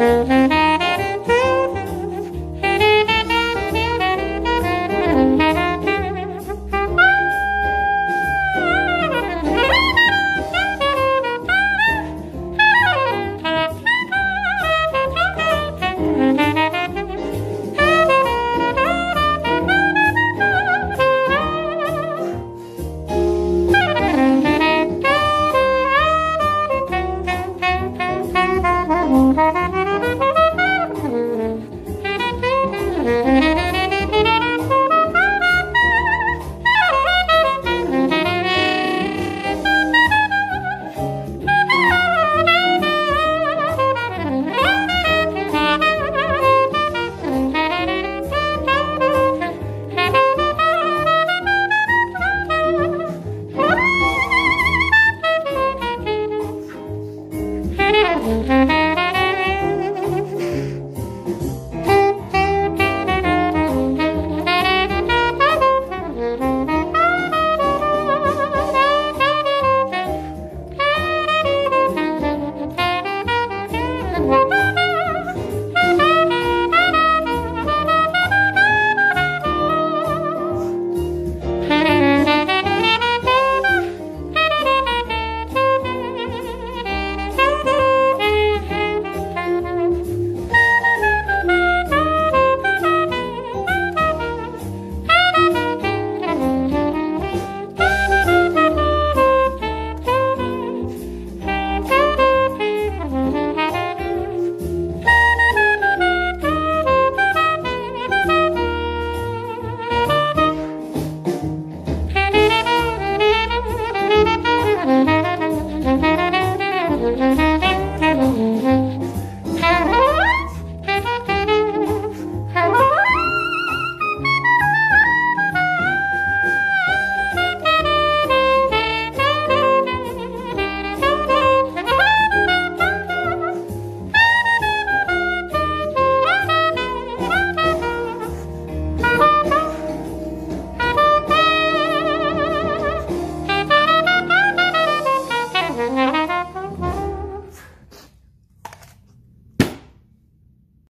Mm-hmm.